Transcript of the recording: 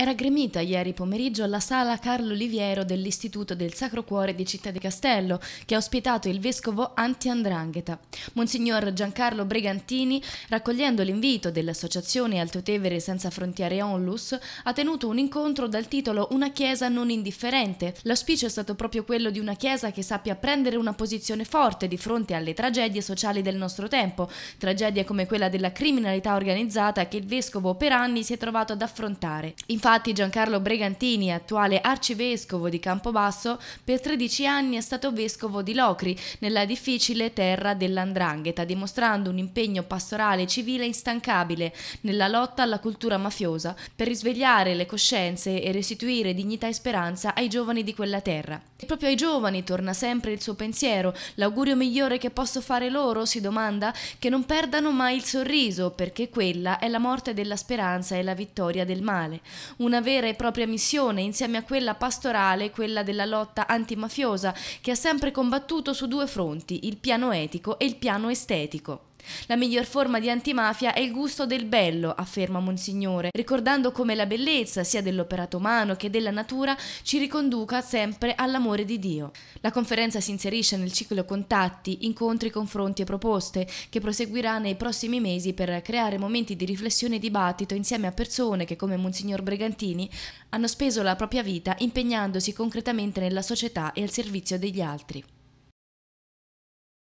Era gremita ieri pomeriggio alla sala Carlo Oliviero dell'Istituto del Sacro Cuore di Città di Castello, che ha ospitato il vescovo anti-andrangheta. Monsignor Giancarlo Bregantini, raccogliendo l'invito dell'Associazione Alto Senza Frontiere Onlus, ha tenuto un incontro dal titolo Una Chiesa non indifferente. L'auspicio è stato proprio quello di una Chiesa che sappia prendere una posizione forte di fronte alle tragedie sociali del nostro tempo, tragedie come quella della criminalità organizzata che il vescovo per anni si è trovato ad affrontare. Infatti, Infatti Giancarlo Bregantini, attuale arcivescovo di Campobasso, per 13 anni è stato vescovo di Locri, nella difficile terra dell'Andrangheta, dimostrando un impegno pastorale civile instancabile nella lotta alla cultura mafiosa per risvegliare le coscienze e restituire dignità e speranza ai giovani di quella terra. E proprio ai giovani torna sempre il suo pensiero, l'augurio migliore che posso fare loro, si domanda, che non perdano mai il sorriso, perché quella è la morte della speranza e la vittoria del male una vera e propria missione insieme a quella pastorale, quella della lotta antimafiosa, che ha sempre combattuto su due fronti, il piano etico e il piano estetico. La miglior forma di antimafia è il gusto del bello, afferma Monsignore, ricordando come la bellezza, sia dell'operato umano che della natura, ci riconduca sempre all'amore di Dio. La conferenza si inserisce nel ciclo Contatti, incontri, confronti e proposte, che proseguirà nei prossimi mesi per creare momenti di riflessione e dibattito insieme a persone che, come Monsignor Bregantini, hanno speso la propria vita impegnandosi concretamente nella società e al servizio degli altri.